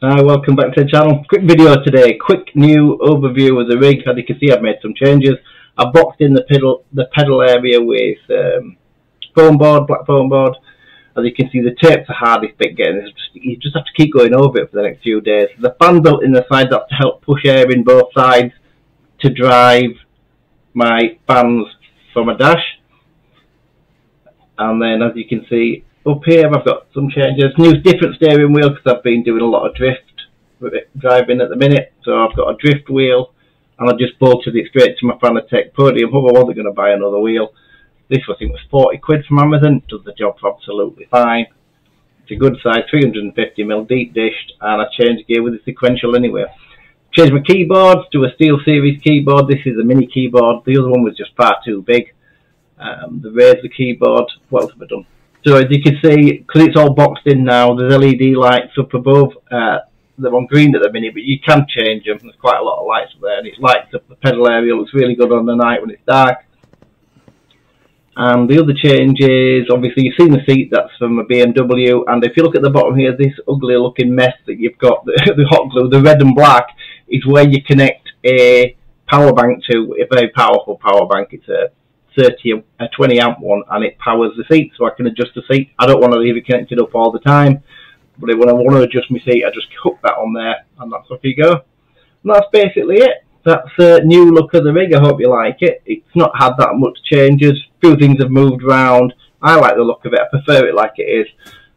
Hi, welcome back to the channel. Quick video today, quick new overview of the rig. As you can see I've made some changes. I've boxed in the pedal the pedal area with um, foam board, black foam board. As you can see the tape's the hardest bit getting. You just have to keep going over it for the next few days. The fan built in the side up to help push air in both sides to drive my fans from a dash. And then as you can see up here I've got some changes. New different steering wheel because I've been doing a lot of drift driving at the minute. So I've got a drift wheel and I just bolted it straight to my Fanatec podium. Hope I wasn't going to buy another wheel. This I think was 40 quid from Amazon. Does the job absolutely fine. It's a good size, 350mm deep dished and I changed gear with a sequential anyway. Changed my keyboards to a SteelSeries keyboard. This is a mini keyboard. The other one was just far too big. Um, the Razer keyboard. What else have I done? So as you can see, because it's all boxed in now, there's LED lights up above. Uh, they're on green at the minute, but you can change them. There's quite a lot of lights up there, and it lights up the pedal area. Looks really good on the night when it's dark. And the other change is, obviously, you've seen the seat, that's from a BMW. And if you look at the bottom here, this ugly looking mess that you've got, the, the hot glue, the red and black, is where you connect a power bank to a very powerful power bank. It's a 30, a 20 amp one, and it powers the seat, so I can adjust the seat. I don't want to leave it connected up all the time, but when I want to adjust my seat, I just hook that on there, and that's off you go. And that's basically it. That's a new look of the rig. I hope you like it. It's not had that much changes. Few things have moved around. I like the look of it. I prefer it like it is.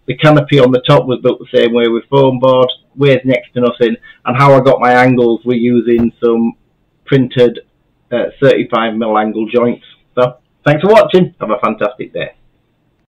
The canopy on the top was built the same way with foam board, weighs next to nothing, and how I got my angles, we're using some printed uh, 35mm angle joints. So, thanks for watching. Have a fantastic day.